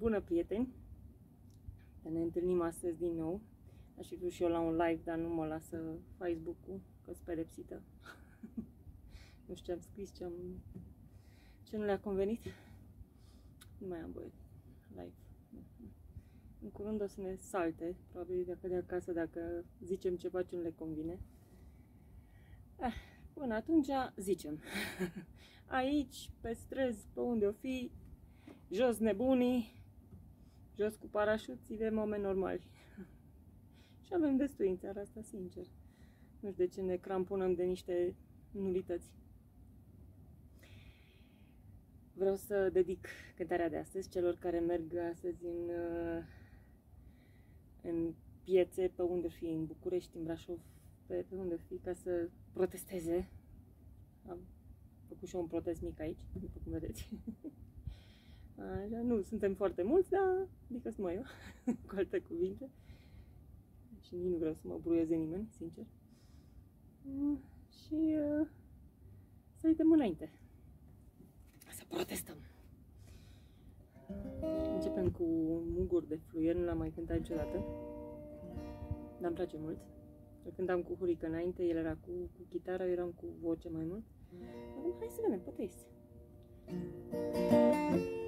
Bună, prieteni! Ne întâlnim astăzi din nou. Aș fi vrut și eu la un live, dar nu mă lasă Facebook-ul, că sunt pedepsită. nu știu ce am scris, ce, am... ce nu le-a convenit. Nu mai am voie live. În curând o să ne salte, probabil dacă de acasă, dacă zicem ceva ce nu le convine. Eh, până atunci zicem. Aici, pe străzi, pe unde o fi, jos nebunii, jos cu parașuții de oameni normali. și avem destui în țara asta, sincer. Nu știu de ce ne cramponăm de niște nulități. Vreau să dedic cântarea de astăzi celor care merg astăzi în, uh, în piețe, pe unde fi, în București, în Brașov, pe, pe unde fi, ca să protesteze. Am făcut și eu un protest mic aici, după cum vedeți. Așa, nu suntem foarte mulți, dar adică sunt mai eu, cu alte cuvinte. Și nici nu vreau să mă bruieze nimeni, sincer. Mm, și uh, să uităm înainte. Să protestăm. Începem cu Mugur de fluier, nu l-am mai cântat niciodată. Dar îmi place mult. Îl cântam cu hurică înainte, el era cu, cu chitară, eu eram cu voce mai mult. Acum hai să vedem, poate este. Îmi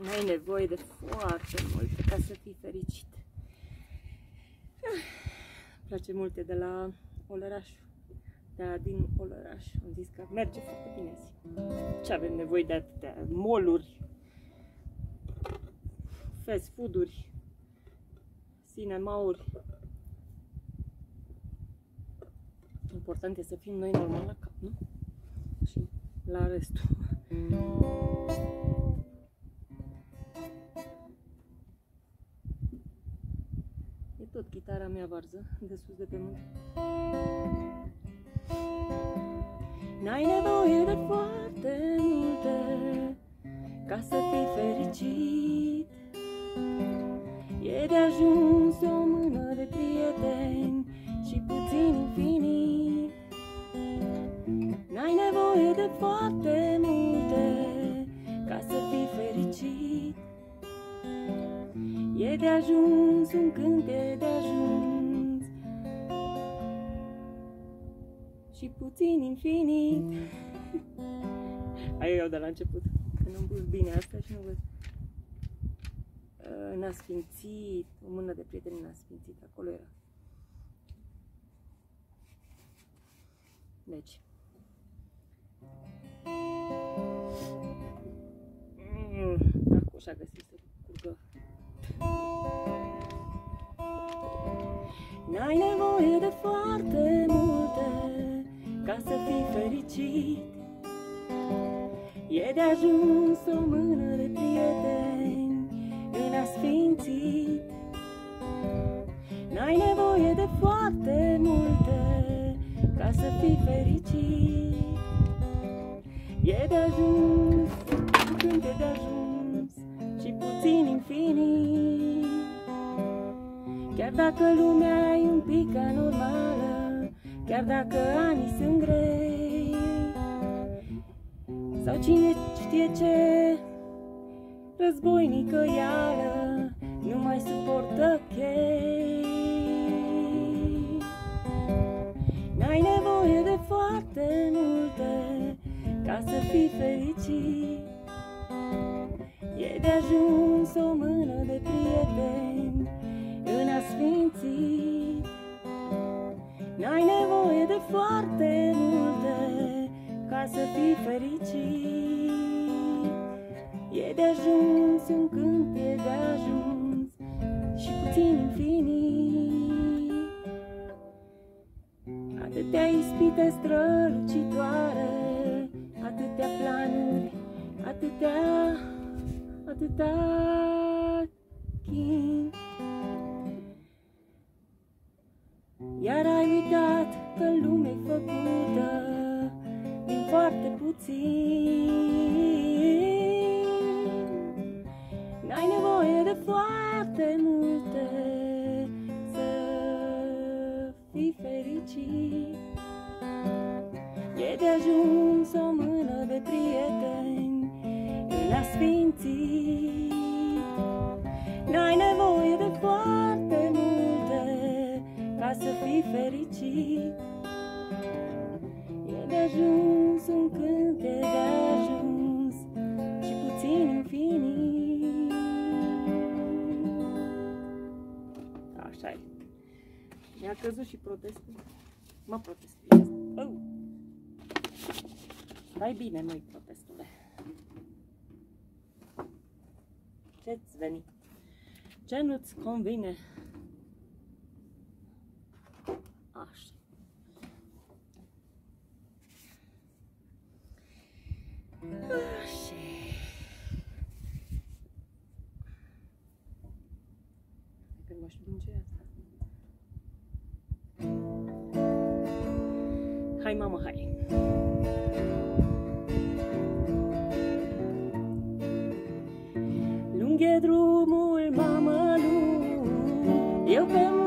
Așa, nu ai nevoie de foarte multe ca să fii fericit. Îmi place multe de la Olăraș. Da, din Olăraș. Am zis că merge foarte bine azi. Ce avem nevoie de atâtea moluri, fast food-uri, cinemauri. Important e să fim noi normal la cap, nu? Și la restul. Tot chitara mea varză, de sus de pe munte. N-ai nevoie de foarte multe ca să fii fericit. E de ajuns o mână de prieteni și puțin infinit. N-ai nevoie de foarte multe ca să E de ajuns un cânt, e de ajuns și puțin infinit. Aia eu de la început, că nu am pus bine asta și nu văd. Uh, N-a sfințit, o mână de prieteni n-a sfințit, acolo era. Deci. Mm, Acum și-a găsit să curgă. N-ai nevoie de foarte multe ca să fii fericit. E de ajuns o mână de prieteni în asfințit. N-ai nevoie de foarte multe ca să fii fericit. E de ajuns când e de ajuns și puțin infinit. Chiar dacă lumea e un pic anormală, chiar dacă anii sunt grei, sau cine știe ce războinică iară nu mai suportă chei. N-ai nevoie de foarte multe ca să fii fericit. E de ajuns o mână de prieteni în asfințit. N-ai nevoie de foarte multe ca să fii fericit. E de ajuns un cânt, e de ajuns și puțin infinit. Atâtea ispite strălucitoare, atâtea planuri, atâtea, atâtea chin. Iar ai uitat că lumea e făcută din foarte puțin. N-ai nevoie de foarte multe să fii fericit. E de ajuns o mână de prieteni în asfințit. Să fii fericit. E de ajuns un cânt, e de ajuns și puțin infinit. Așa e. Mi-a căzut și protestul. Mă protestez. Oh! Stai bine, măi, protestule. Ce-ți veni? Ce nu-ți convine? Așa. Așa. Că nu mai știu din ce e asta. Hai, mamă, hai. Lung e drumul, mamă, lung Eu pe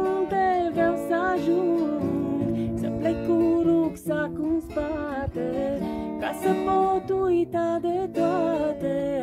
spate Ca să pot uita de toate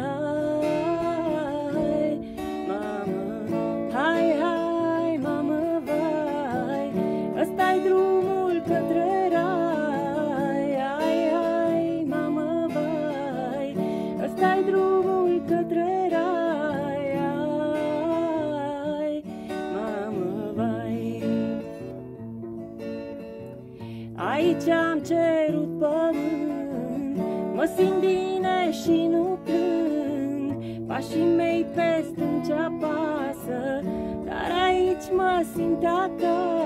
aici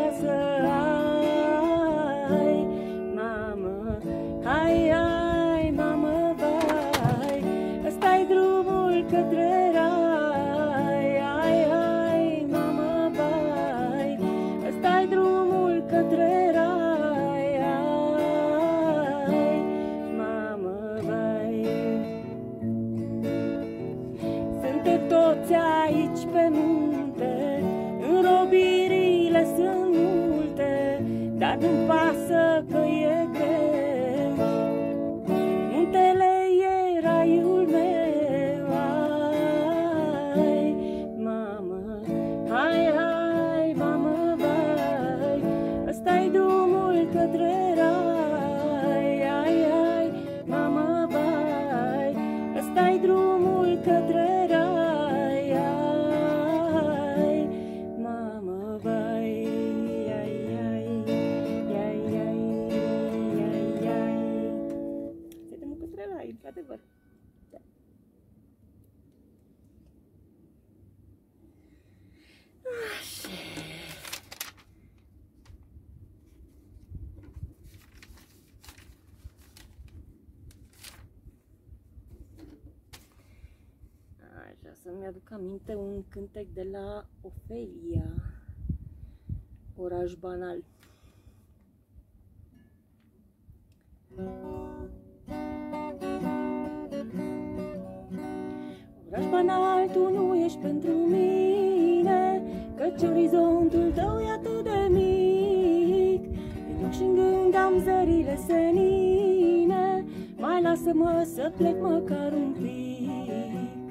cântec de la Ofelia, Oraș banal. Oraș banal, tu nu ești pentru mine Căci orizontul tău e atât de mic Din ochi și în gând am zările senine Mai lasă-mă să plec măcar un pic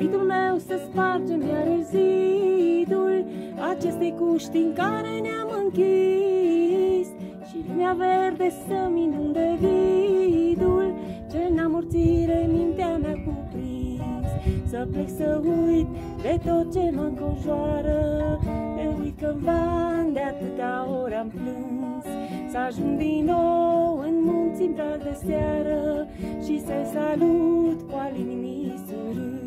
Iubitul meu să spargem iar zidul Acestei cuști în care ne-am închis. Și lumea verde să-mi inunde vidul Ce n-amorțire mintea mea cuprins. Să plec să uit de tot ce mă înconjoară Te uit cândva de atâtea ori am plâns. Să ajung din nou în munți în prag de seară Și să salut cu al inimii surâs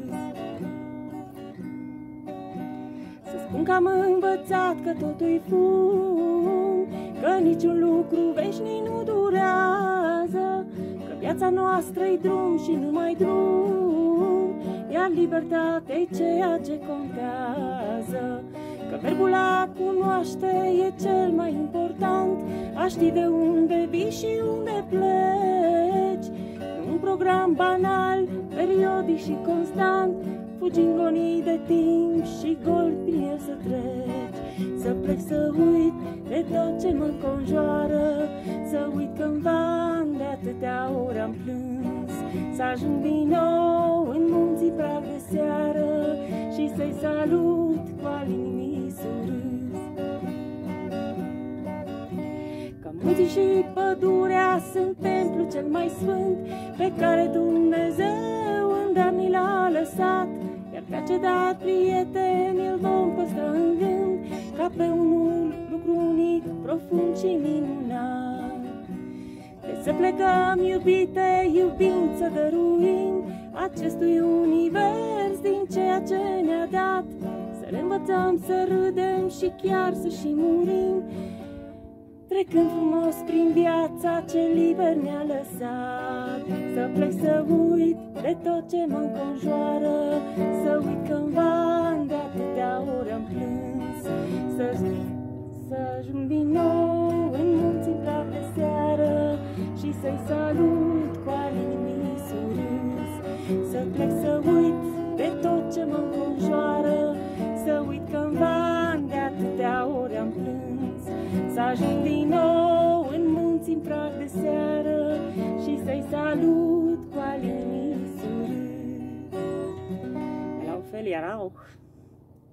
Să spun că am învățat că totul-i fum Că niciun lucru veșnic nu durează Că viața noastră-i drum și numai drum Iar libertatea e ceea ce contează. Că verbul a cunoaște e cel mai important A ști de unde vii și unde pleci. Un program banal, periodic și constant Fugind gonii de timp și gol prin el să treci. Să plec să uit de tot ce mă înconjoară. Să uit cândva de atâtea ori am plâns. Să ajung din nou în munții prag de seară Și să-i salut cu al inimii surâs. Că munții și pădurea sunt templu cel mai sfânt Pe care Dumnezeu în ni l-a lăsat. Iar pe ce dat prieten îl vom păstra în gând Ca pe unul lucru unic, profund și minunat. Trebuie să plecăm iubite, iubind să dăruim Acestui univers din ceea ce ne-a dat. Să le învățăm să râdem și chiar să și murim Trecând frumos prin viața ce liber ne-a lăsat Să plec să uit de tot ce mă înconjoară. Să uit cândva de atâtea ori am plâns. Să, să ajung din nou în munți în prag de seară Și să-i salut cu al inimii surâs Să plec să uit de tot ce mă înconjoară. Să uit cândva de atâtea ori am plâns. Să ajung din nou în munți în prag de seară. Și să-i salut cu al inimii surâs De la Ofelia Rauch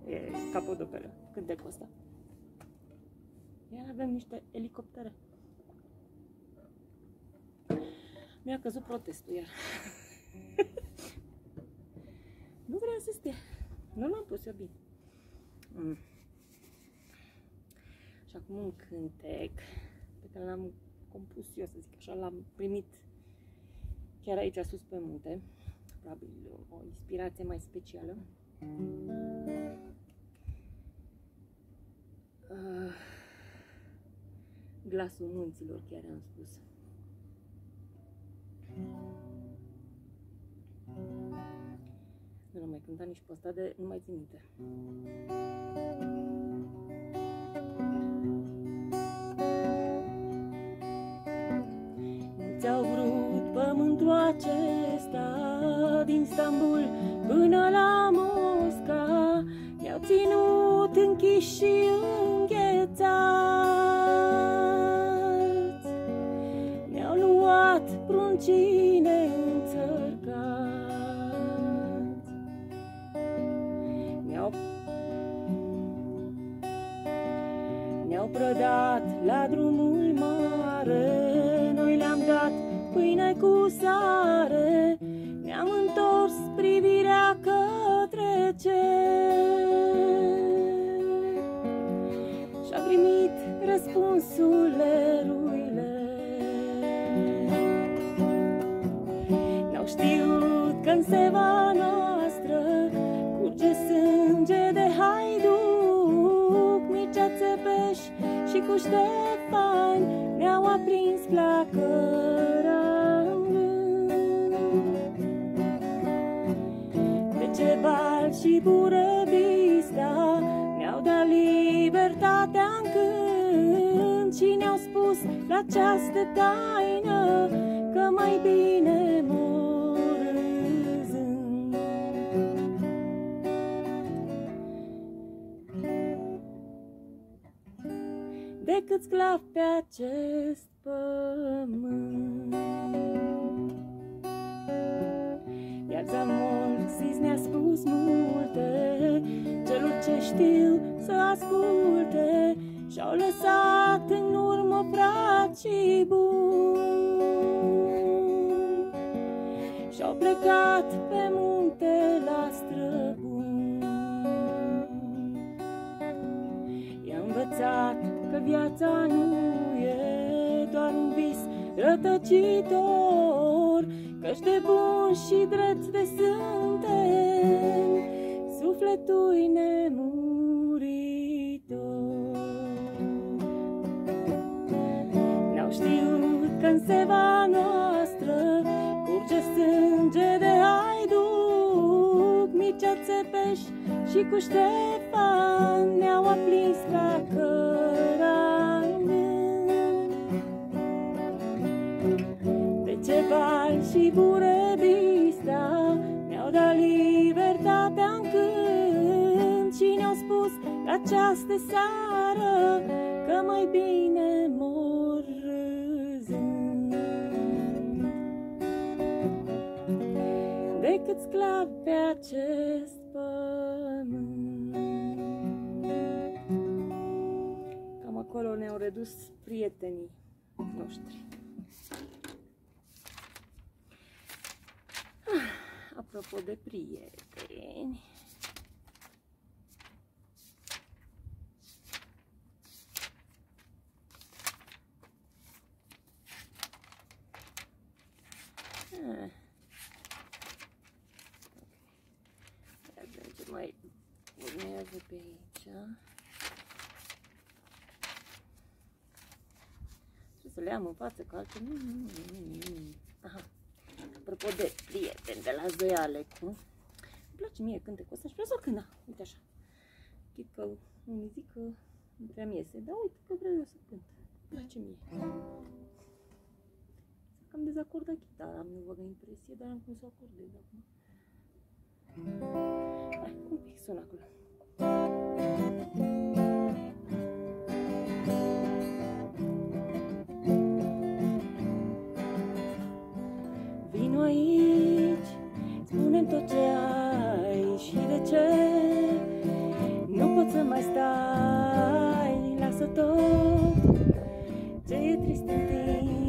E capodopera cântecul ăsta Iar avem niște elicoptere. Mi-a căzut protestul iar. Nu vrea să stea. Nu l-am pus eu bine. Mm. Și acum un cântec pe care l-am compus eu, să zic așa, l-am primit chiar aici sus pe munte. Probabil o inspirație mai specială. Uh, glasul munților, chiar am spus. Nu l-am mai cântat nici pe asta de nu mai țin minte. Ți-au vrut pământul acesta din Istanbul până la Mosca Mi-au ținut închiși și înghețați. Mi-au luat pruncine înțărcați. Mi-au Mi-au prădat și cu Ștefan Ne-au aprins flacăra Decebal și Burebista Mi-au dat libertatea în când Și ne-au spus la această taină Că mai bine Decât sclav pe acest pământ. Iar Zamolxis ne-a spus multe Celor ce știu să asculte Și-au lăsat în urmă fracii buni. Și-au plecat pe munte la străbun I-a învățat că viața nu e doar un vis rătăcitor Căci de bun și drept de suntem Sufletul nemuritor. N-au știut că în seva noastră Curge sânge de haiduc Mircea Țepeș și cu Ștefan Ne-au aprins la Decebal și Burebista Mi-au dat libertatea în când Și ne-au spus la această seară Că mai bine mor râzând Decât sclav pe acest pământ Cam acolo ne-au redus prietenii noștri. Apropo de prieteni, Ah. Ia vedem ce mai urmează pe aici. Trebuie să le am în față, că altfel nu, nu, nu, nu, nu, nu. Aha. Apropo de prieteni de la Zoiale, cu... Îmi place mie cântecul ăsta și vreau să-l cânta. Uite așa. Chit că unii zic că nu prea mi iese, dar uite că vreau eu să cânt. Îmi place mie. Am dezacordat chitara, am eu vagă impresie, dar am cum să o acordez acum. Hai, un pic sună acolo. Aici, spune tot ce ai și de ce. Nu pot să mai stai, lasă tot. Ce e trist în tine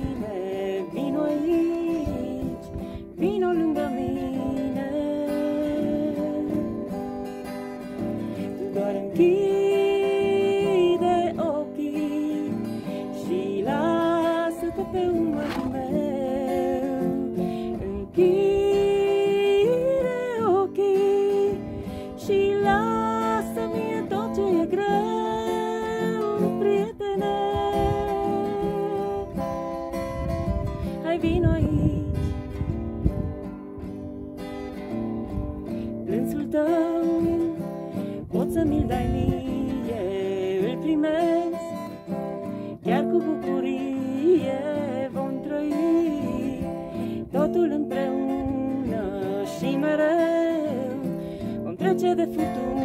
de furtună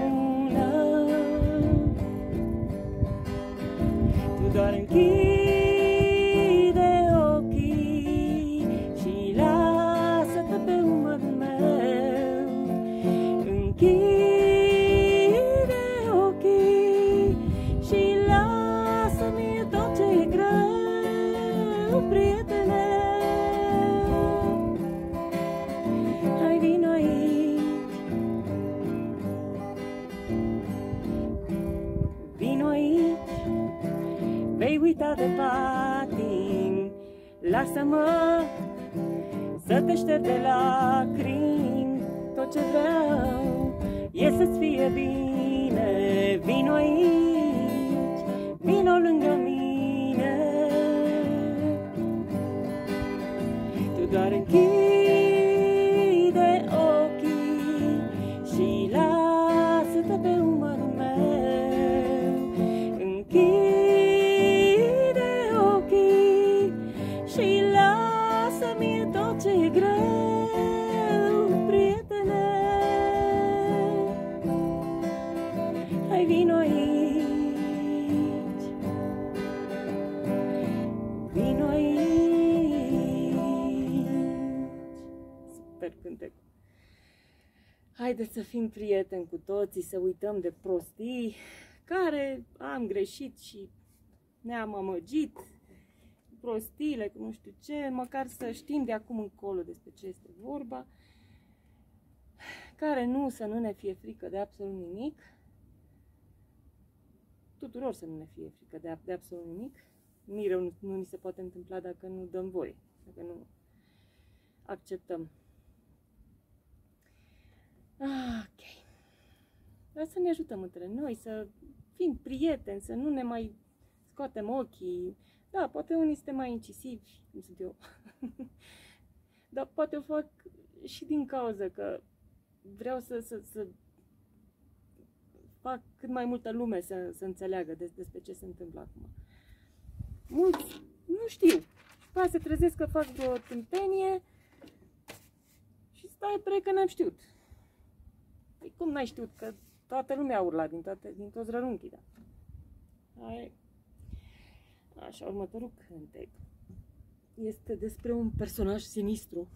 fim prieteni cu toții, să uităm de prostii care am greșit și ne-am amăgit, prostiile, cu nu știu ce, măcar să știm de acum încolo despre ce este vorba, care nu, să nu ne fie frică de absolut nimic, tuturor să nu ne fie frică de, de absolut nimic, nimic rău nu, nu ni se poate întâmpla dacă nu dăm voie, dacă nu acceptăm. Ah, ok. Dar să ne ajutăm între noi, să fim prieteni, să nu ne mai scoatem ochii. Da, poate unii suntem mai incisivi, cum sunt eu. Dar poate o fac și din cauza că vreau să, să, să fac cât mai multă lume să, să înțeleagă des, despre ce se întâmplă acum. Mulți nu știu. Și se trezesc că fac vreo tâmpenie și stai pre că n-am știut. Păi cum n-ai știut că toată lumea a urlat din, toate, din toți rărunchii, da? Hai. Așa, următorul cântec este despre un personaj sinistru.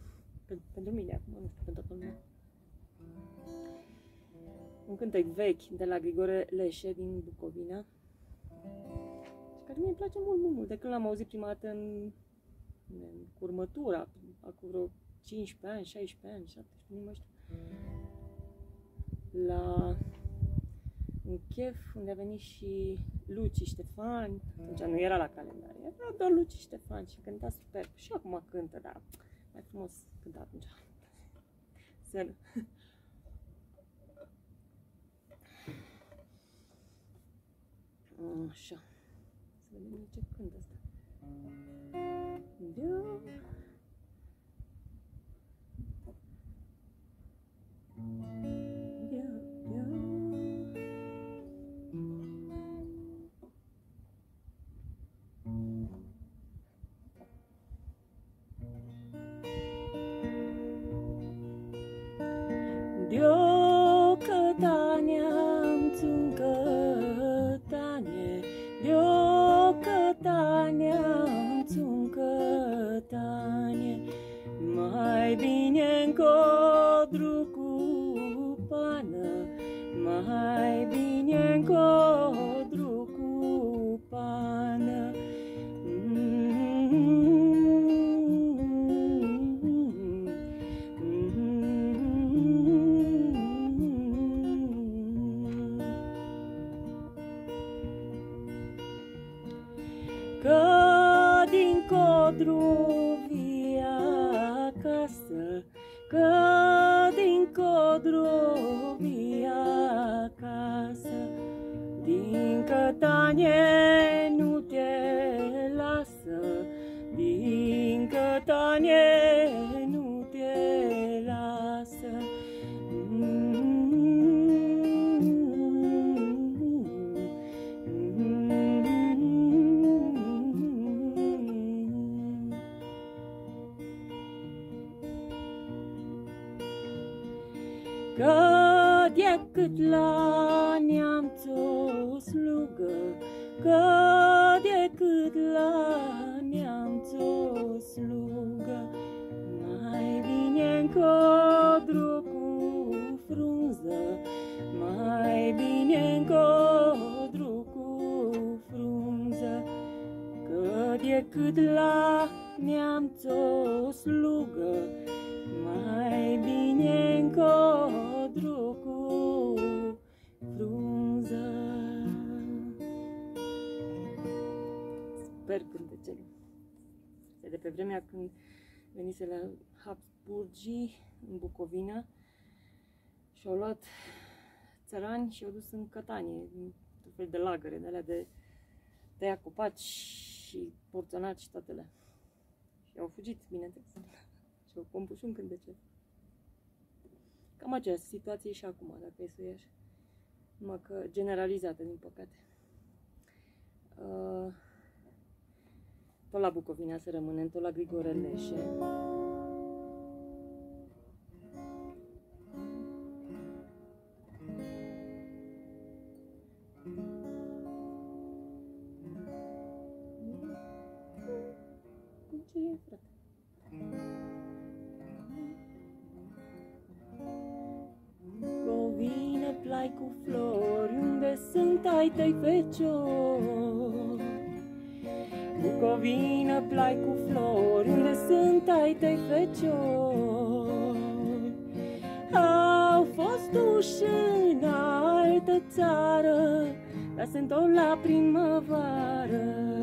Pentru mine, acum, nu știu, pentru toată lumea. Un cântec vechi de la Grigore Leșe din Bucovina. Și care mi-e place mult, mult, mult. De când l-am auzit prima dată în, în curmătura, acum vreo 15 ani, 16 ani, 17, nu mai știu la un chef unde a venit și Luci Ștefan, atunci nu era la calendar, era doar Luci Ștefan și cânta super. Și acum cântă, dar mai frumos cânta atunci. Să Așa. Să vedem ce cântă asta. Da. Bine încodru cu frunză, Mai bine încodru cu frunză, Că de cât la neamț o slugă, mai bine încodru cu frunză. Sper cântecele. E de pe vremea când venise la Habsburgii în Bucovina și au luat țărani și au dus în Catanie, în tot fel de lagăre, de alea de tăia copaci și porționat și toate alea. Și au fugit, bineînțeles. Și au compus și un cântece. Cam această situație și acum, dacă e să ieși. Numai că generalizată, din păcate. Uh, tot la Bucovina să rămânem, tot la Grigore Leșe. Ce e, frate? Covine plai cu flori unde sunt ai tăi feciori. Bucovină plai cu flori unde sunt ai tăi feciori. Au fost duși în altă țară Dar se întorc la primăvară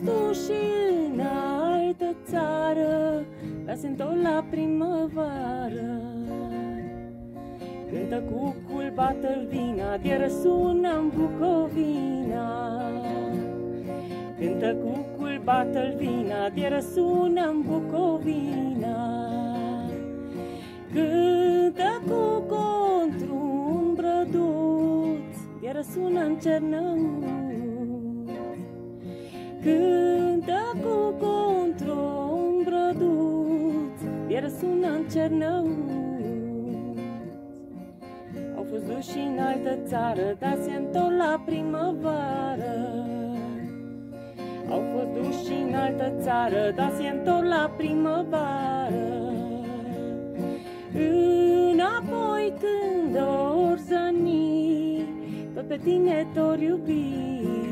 Au fost duși în altă țară Dar se întorc la primăvară Cântă cucul, bată-l vina, de răsună în Bucovina. Cântă cucul, bată-l vina, de răsună în Bucovina. Cântă cu contru-un brăduț, de răsună în Cernăuț. Cântă cu contru-un brăduț, de răsună în Cernăuț fost duși în altă țară, dar se întorc la primăvară. Au fost duși în altă țară, dar se întorc la primăvară. Înapoi când or zăni, tot pe tine te iubi.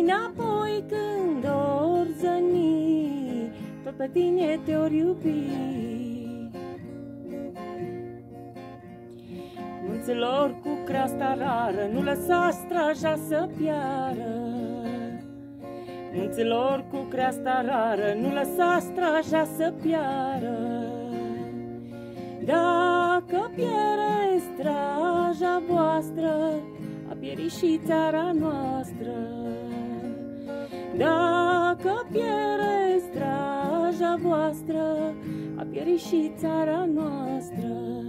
Înapoi când or zăni, tot pe tine te iubi. Munților cu creasta rară, nu lăsa straja să piară. Munților cu creasta rară, nu lăsa straja să piară. Dacă piere straja voastră, a pierit și țara noastră. Dacă piere straja voastră, a pierit și țara noastră.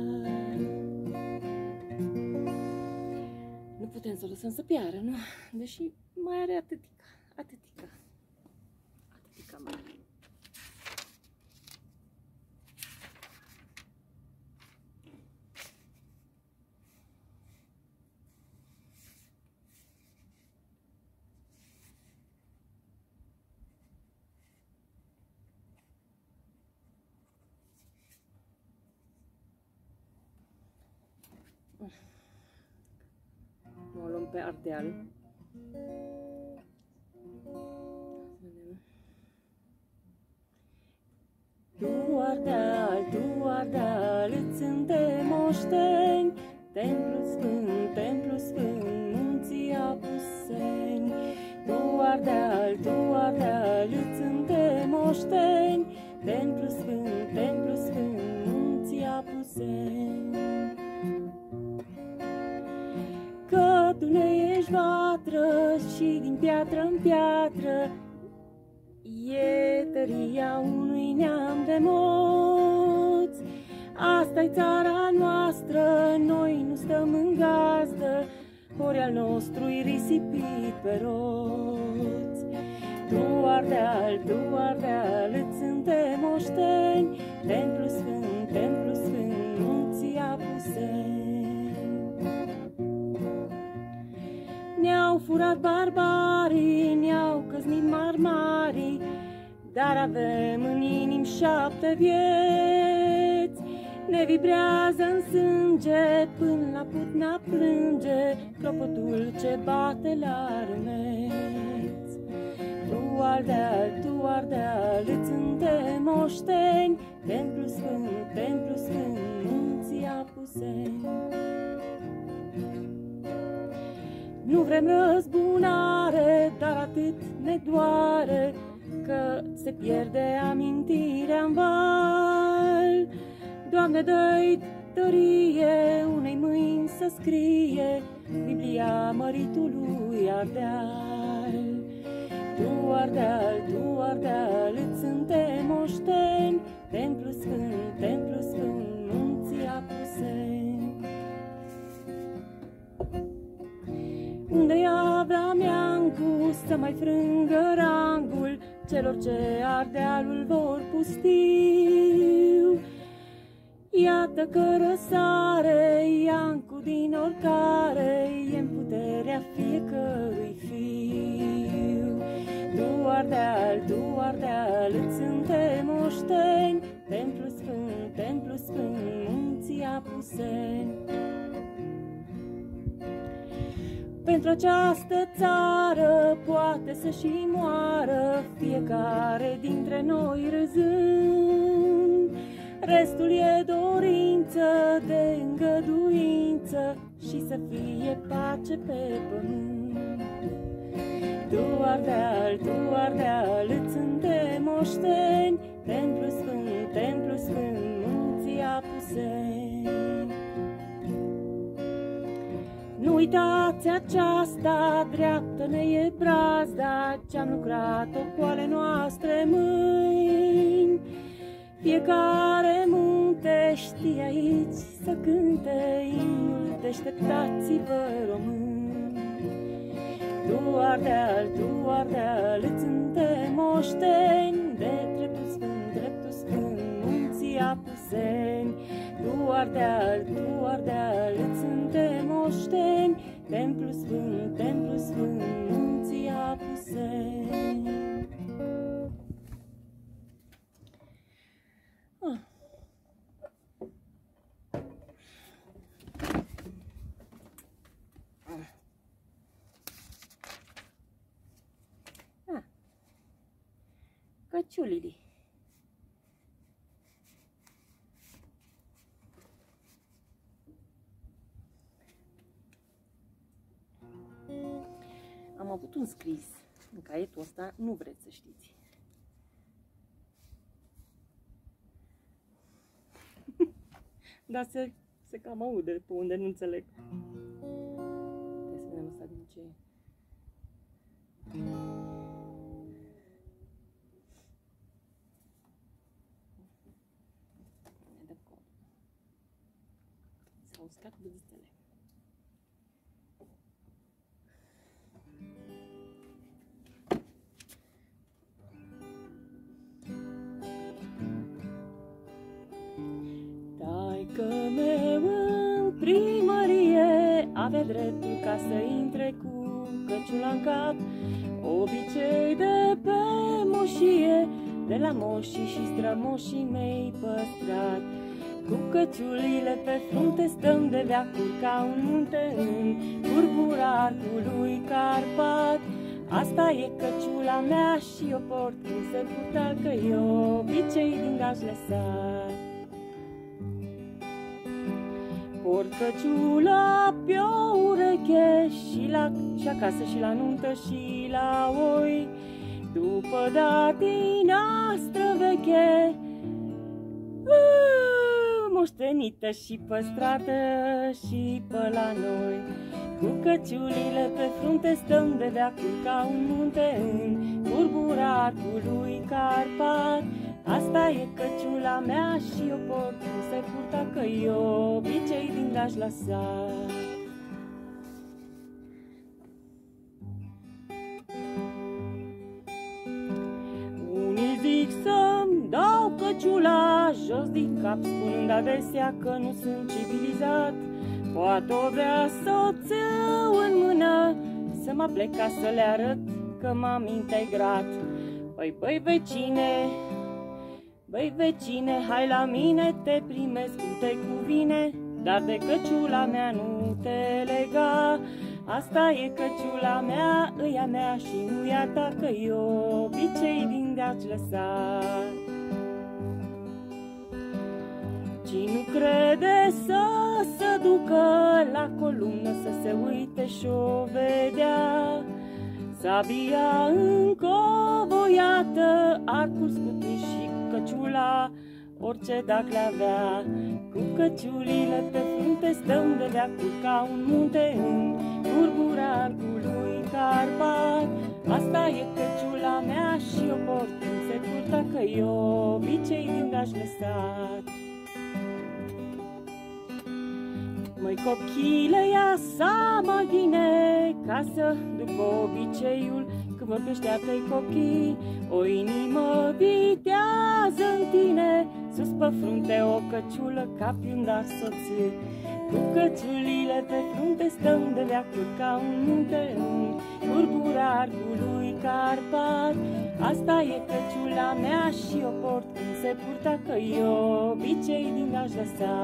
putem să o lăsăm să piară, nu? Deși mai are atâtica, atâtica, atâtica mai are. O luăm pe ardeal. Tu ardeal, tu ardeal, îți suntem moșteni, Templu sfânt, templu sfânt, munții apuseni. Tu ardeal, tu ardeal, îți suntem moșteni, Templu sfânt, templu sfânt, munții apuseni. Piatră în piatră E tăria unui neam de moți. Asta-i țara noastră, noi nu stăm în gazdă Ori al nostru-i risipit pe roți. Tu ardeal, tu ardeal, îți suntem moșteni Templu sfânt, furat barbarii, ne-au căznit marmarii Dar avem în inim șapte vieți. Ne vibrează în sânge până la putna plânge Clopotul ce bate la râmeți Tu ardeal, tu ardeal, îți suntem moșteni Templu sfânt, templu sfânt, munții apuseni Nu vrem răzbunare, dar atât ne doare Că se pierde amintirea în val Doamne, dă-i tărie unei mâini să scrie Biblia măritului Ardeal. Tu, Ardeal, tu, Ardeal, îți suntem moșteni, Templu Sfânt, Templu Sfânt, Unde e Avrameancu să mai frângă rangul celor ce Ardealul vor pustiu? Iată că răsare Iancu din oricare e în puterea fiecărui fiu. Tu ardeal, tu ardeal, îți suntem moșteni, Templu sfânt, templu sfânt, munții apuseni. Pentru această țară poate să și moară fiecare dintre noi râzând, Restul e dorință de îngăduință și să fie pace pe pământ. Tu ardeal, tu ardeal, îți suntem moșteni, Templu sfânt, templu sfânt, munții apuseni. Nu uitați aceasta, dreaptă ne e brazda, Ce-am lucrat-o cu ale noastre mâini, fiecare munte știe aici să cânte imnul, deșteptați-vă români. Tu ardeal, tu ardeal, îți suntem moșteni, de dreptul sfânt, dreptul sfânt, munții apuseni. Tu ardeal, tu ardeal, îți suntem moșteni, templu sfânt, templu sfânt, munții apuseni. căciulii. Am avut un scris în caietul ăsta, nu vreți să știți. Dar se, se cam aude pe unde nu înțeleg. Trebuie să vedem asta din ce uscat buzițele. Taică meu în primărie avea dreptul ca să intre cu căciula în cap, obicei de pe moșie, de la moșii și strămoșii mei păstrat. Cu căciulile pe frunte stăm de veacuri ca un munte în curburar lui Carpat. Asta e căciula mea și o port cum se putea că e obicei din gaj lăsat. Port căciula pe o ureche și, la, și acasă și la nuntă și la oi, după datina străveche. Uuuu! moștenită și păstrată și pe la noi. Cu căciulile pe frunte stăm de deacul ca un munte în curbura arcului Carpat. Asta e căciula mea și o port cum se purta că eu obicei din l-aș lăsa. Unii zic să-mi dau căciula jos din cap, spunând adesea că nu sunt civilizat. Poate o vrea să o în mână, să mă plec ca să le arăt că m-am integrat. Păi, băi, vecine, Băi vecine, hai la mine, te primesc cum te cuvine, dar de căciula mea nu te lega. Asta e căciula mea, îia mea și nu ia ta, că eu obicei din de-ați lăsa. Cine nu crede să se ducă la columnă, să se uite și-o vedea, Sabia încovoiată, arcul scutit și căciula, orice dacă le avea. Cu căciulile pe frunte stăm de deacul ca un munte în curbura arcului Carpat. Asta e căciula mea și o port când se purta că eu obicei din aș lăsat. Măi cochile, ia seama bine, casă după obiceiul, când vorbește a tăi copii, o inimă vitează în tine, sus pe frunte o căciulă, capi un dar soție. Cu căciulile pe frunte stăm de veacuri ca un munte în curbura arcului Carpat. Asta e căciula mea și o port când se purta că eu obicei din aș lăsa.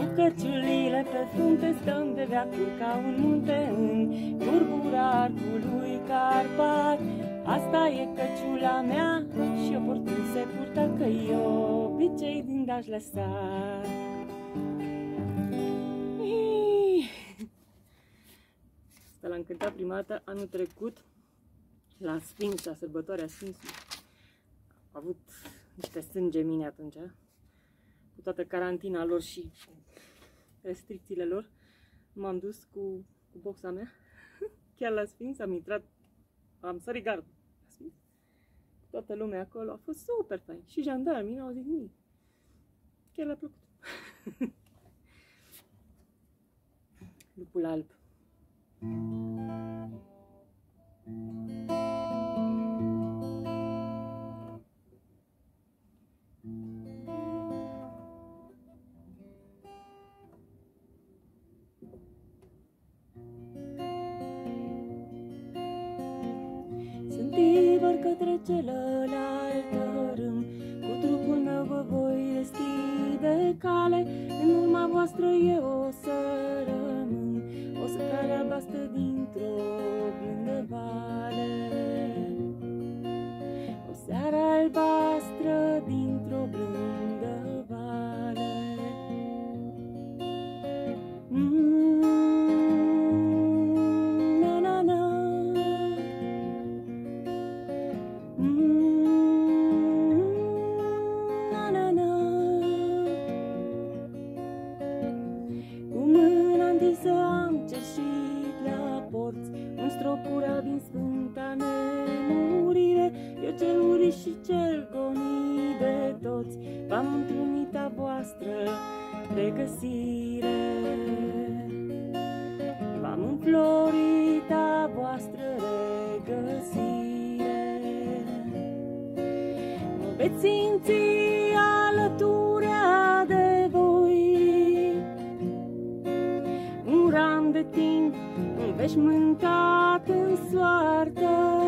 Cu căciulile pe frunte stăm de veacuri ca un munte în curbura arcului Carpat. Asta e căciula mea și o portând se purta că eu obicei din daș lăsa. Asta l-am cântat prima dată anul trecut la Sfinx, la sărbătoarea Sfinxului. Am avut niște sânge mine atunci, cu toată carantina lor și restricțiile lor, m-am dus cu, cu boxa mea, chiar la Sfinx, am intrat, am sărit gardul la Sfinx, toată lumea acolo, a fost super fain. Și jandarmii n-au zis nimic. Chiar le-a plăcut. Lupul alb. Către celălalt râm. Cu trupul meu vă voi deschide cale, în urma voastră eu o să rămân, o să care albastră dintr-o blândă vale. O seară albastră cel gonit de toți, v-am întrunit a voastră regăsire. V-am înflorit a voastră regăsire. Mă veți simți alăturea de voi, un ram de timp înveșmântat în soartă.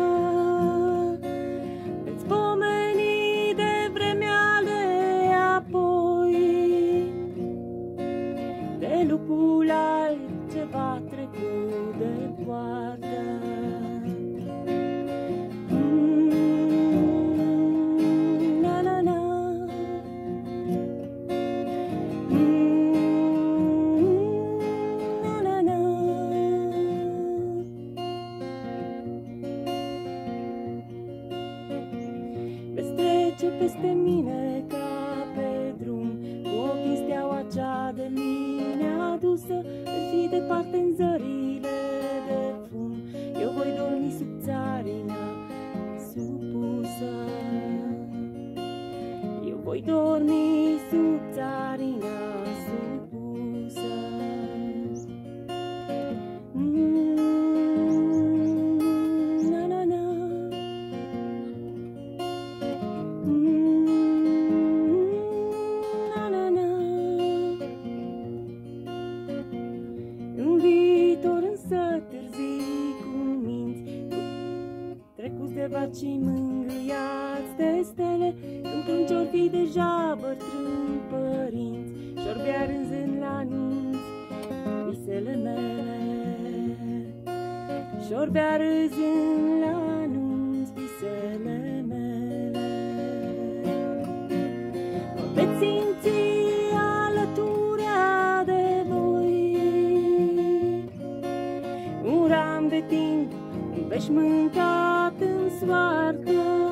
Soartă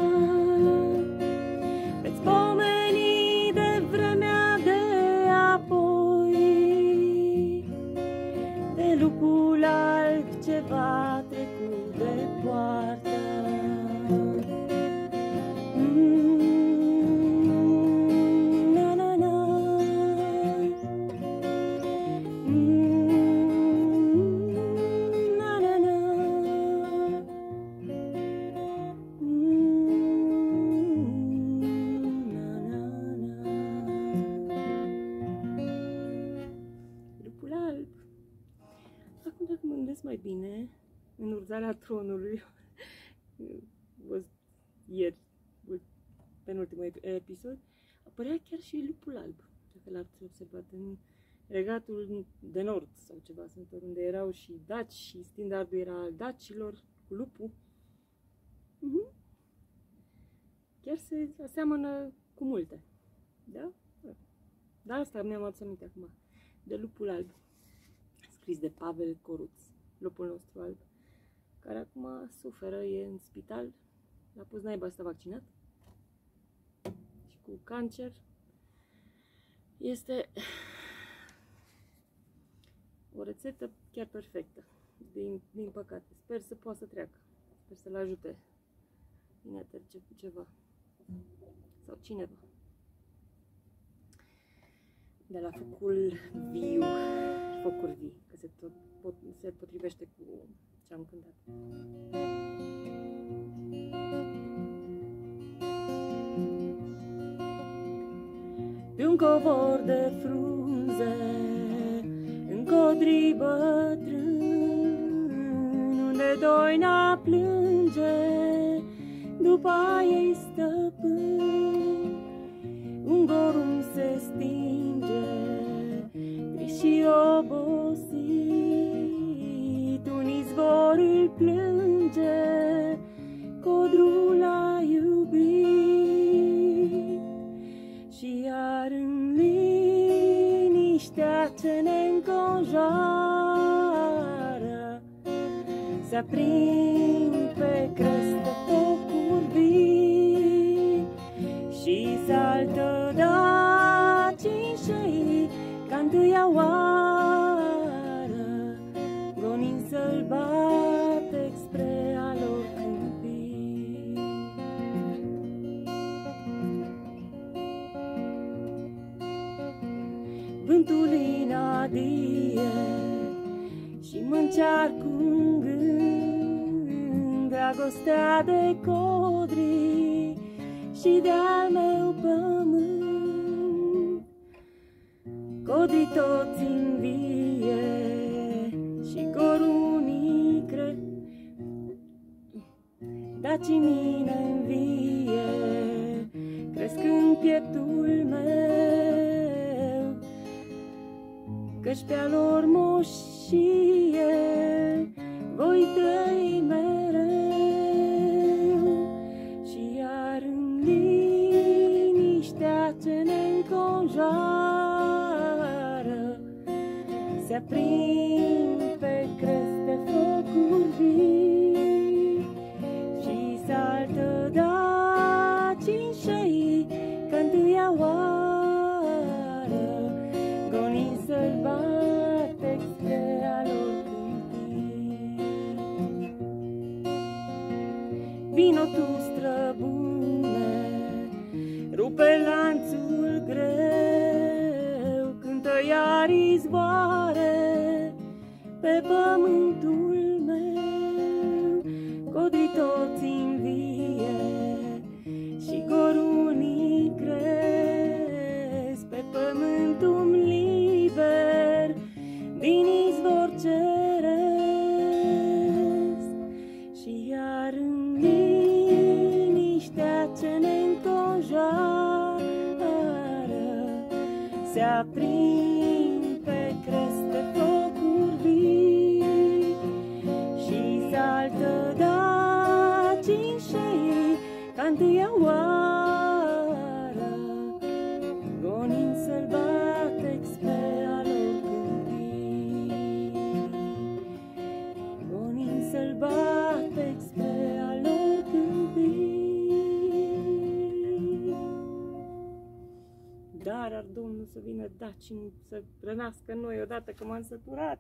regatul de nord sau ceva, sunt unde erau și daci și standardul era al dacilor cu lupul. Mhm. Chiar se aseamănă cu multe. Da? Da, asta mi-am adus aminte acum. De lupul alb. Scris de Pavel Coruț, lupul nostru alb, care acum suferă, e în spital, l-a pus naiba asta vaccinat și cu cancer. Este o rețetă chiar perfectă, din, din păcate. Sper să poată să treacă. Sper să-l ajute din eter ce, ceva. Sau cineva. De la focul viu, focuri vii, că se, tot, pot, se potrivește cu ce am cântat. Pe un covor de frunze, în codri bătrân, unde doina plânge, după ei stăpân. Un gorum Se aprind pe crestă focuri vii Și saltă gând Dragostea de codri și de-al meu pământ. Codrii toți în vie și corunii cred Dacii mine în vie cresc în pieptul meu. Căci pe-a lor moșie voi trăi nască noi odată că m-am săturat.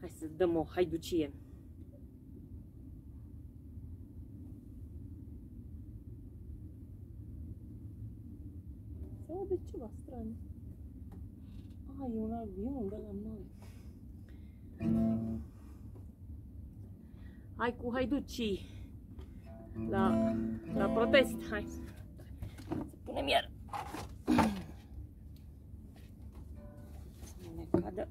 Hai să dăm o haiducie. Se aude ceva stran. A, e un avion de la noi. Hai cu haiducii! la, la protest. Hai să punem iar. Să ne cadă.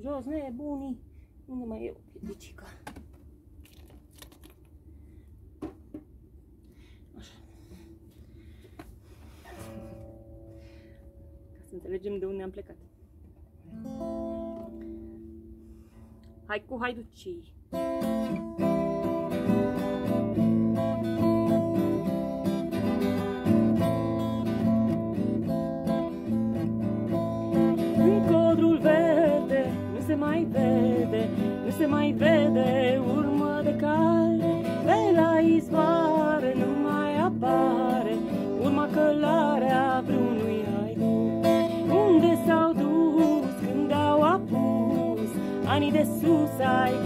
Jos, nebunii! Unde mai e o piedicică? Așa. Ca să înțelegem de unde am plecat. Hai cu haiducii! În codrul verde nu se mai vede, nu se mai vede urmă to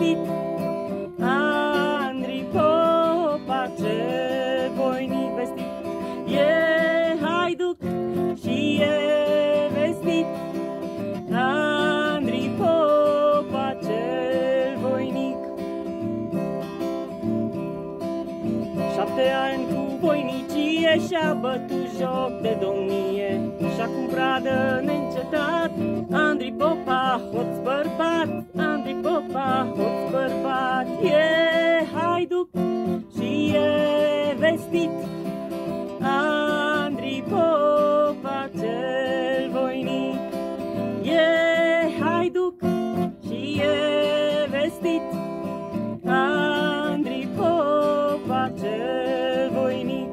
iubit. Andrei Popa ce voinic vestit E haiduc și e vestit. Andri Popa cel voinic Șapte ani cu voinicie și-a bătut joc de domnie. Și-a cumprat de neîncetat Andrei Popa, hoț bărbat. Andrei Popa, hoț bărbat E haiduc și e vestit. Andrei Popa cel voinic E haiduc și e vestit. Andrei Popa cel voinic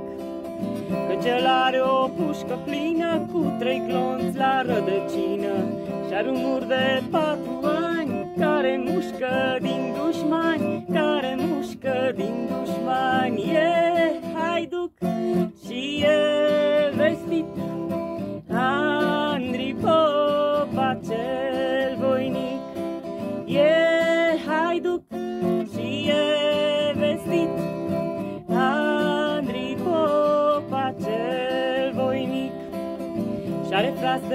Că cel are o pușcă plină Cu trei clonți la rădăcină Și are un mur de patru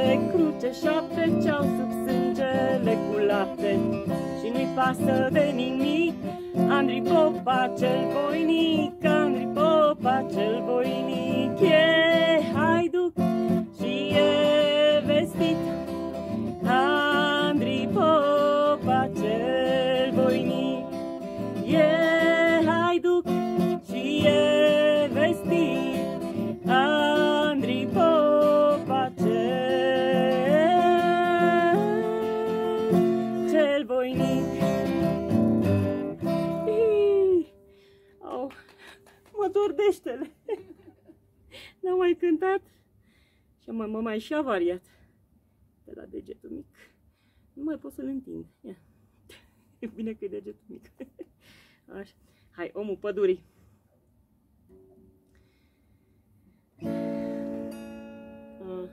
are frați de cruce șapte Ce-au sub sângele cu lapte. Și nu-i pasă de nimic Andrei Popa cel voinic și mă, mă mai și avariat de la degetul mic. Nu mai pot să-l întind. Ia. E bine că e degetul mic. Așa. Hai, omul pădurii. Ah.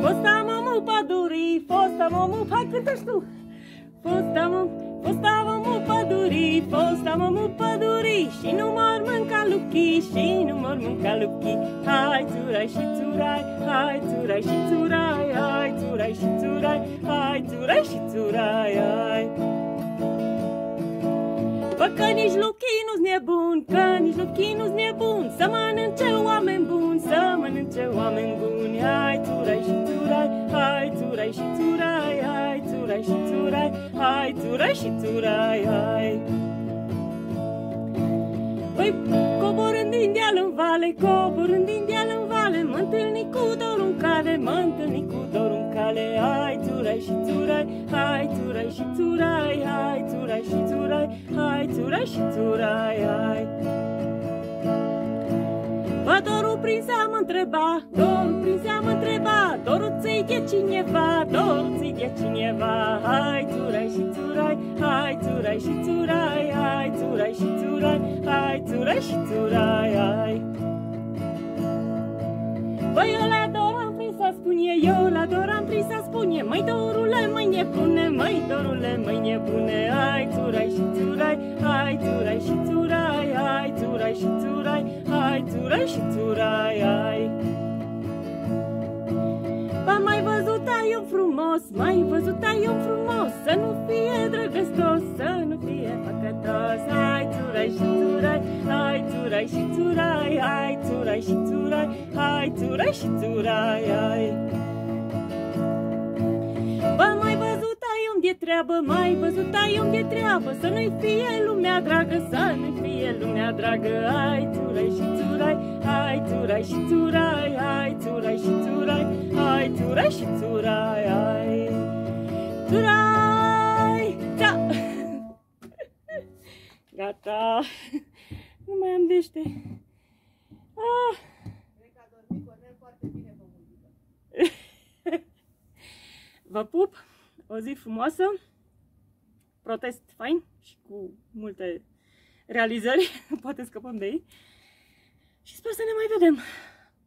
Fosta omul pădurii, fosta omul, hai cântă tu! Fosta omul, fosta omul pădurii, fosta omul pădurii Și nu mor mânca luchii, și nu mor mânca luchii Hai țurai și țurai, hai țurai și țurai, hai țurai și țurai, hai țurai și țurai, hai. Bă, că nici luchii nu-s nebun, că nici luchii nu-s nebun Să mănânce oameni buni, să mănânce oameni buni. Hai țurai și țurai, hai țurai și țurai, hai țurai și țurai, hai țurai și țurai, hai Păi coborând din deal în vale, coborând din deal în vale Mă întâlni cu dorul în cale, mă întâlni cu dorul în cale. Hai țurai și țurai, hai țurai și țurai, hai țurai și țurai, hai țurai și țurai, hai Bă, dorul prinsa mă întreba, Dorul ți de cineva, dorul ți de cineva. Hai țurai și țurai, hai țurai și țurai, hai țurai și țurai, hai țurai și țurai, hai. Băi, eu la dor am prins să spune, eu la dor am prins să spune Măi, dorule, măi nebune, măi, dorule, măi nebune. Hai țurai și țurai, hai țurai și țurai, hai țurai și țurai, hai țurai și țurai, hai un frumos, mai văzut ai un frumos Să nu fie drăgăstos, să nu fie păcătos Hai țurai și țurai, hai țurai și țurai Hai țurai și țurai, hai țurai și țurai hai. Văzut ai un de treabă, mai văzut ai un de treabă Să nu-i fie lumea dragă, să nu-i fie lumea dragă Hai țurai și țurai, hai țurai și țurai Hai țurai și țurai, hai țurai și țurai hai. Țurai! Da! Gata! Nu mai am dește. Ah! Vă pup! O zi frumoasă! Protest fain și cu multe realizări. Poate scăpăm de ei. Și sper să ne mai vedem.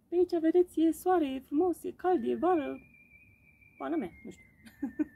Pe aici, vedeți, e soare, e frumos, e cald, e vară. Pana mea, nu știu.